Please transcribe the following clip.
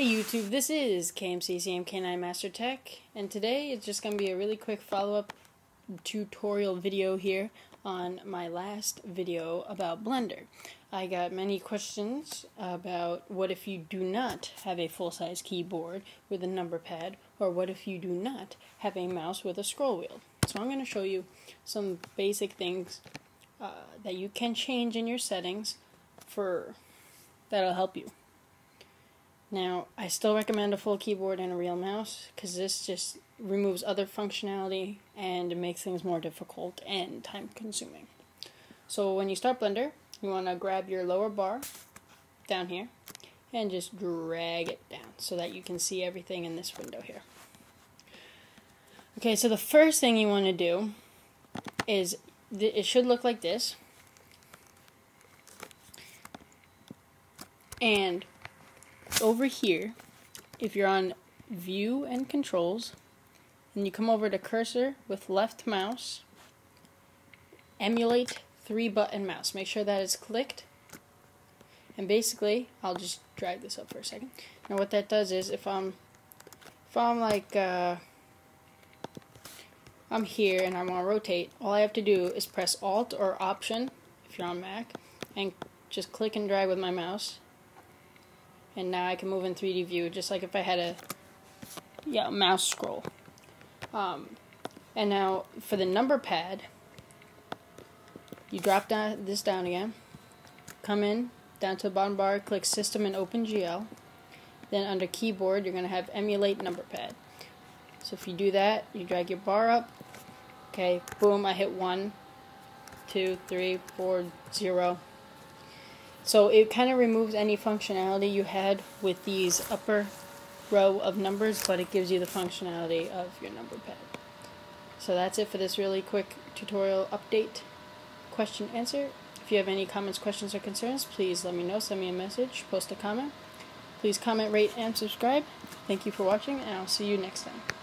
YouTube, this is KMC CMK9 Master Tech, and today it's just going to be a really quick follow-up tutorial video here on my last video about Blender. I got many questions about what if you do not have a full-size keyboard with a number pad, or what if you do not have a mouse with a scroll wheel. So I'm going to show you some basic things uh, that you can change in your settings for that'll help you. Now, I still recommend a full keyboard and a real mouse because this just removes other functionality and makes things more difficult and time consuming. So when you start Blender, you want to grab your lower bar down here and just drag it down so that you can see everything in this window here. Okay, so the first thing you want to do is it should look like this. And over here, if you're on View and Controls, and you come over to Cursor with left mouse, emulate three button mouse. Make sure that is clicked. And basically, I'll just drag this up for a second. Now what that does is if I'm if I'm like uh, I'm here and I want to rotate, all I have to do is press Alt or Option if you're on Mac and just click and drag with my mouse and now I can move in 3D view just like if I had a yeah mouse scroll. Um, and now for the number pad, you drop down this down again, come in down to the bottom bar, click System and OpenGL. Then under Keyboard, you're going to have Emulate Number Pad. So if you do that, you drag your bar up. Okay, boom, I hit one, two, three, four, zero. So it kind of removes any functionality you had with these upper row of numbers, but it gives you the functionality of your number pad. So that's it for this really quick tutorial update question answer. If you have any comments, questions, or concerns, please let me know. Send me a message, post a comment. Please comment, rate, and subscribe. Thank you for watching, and I'll see you next time.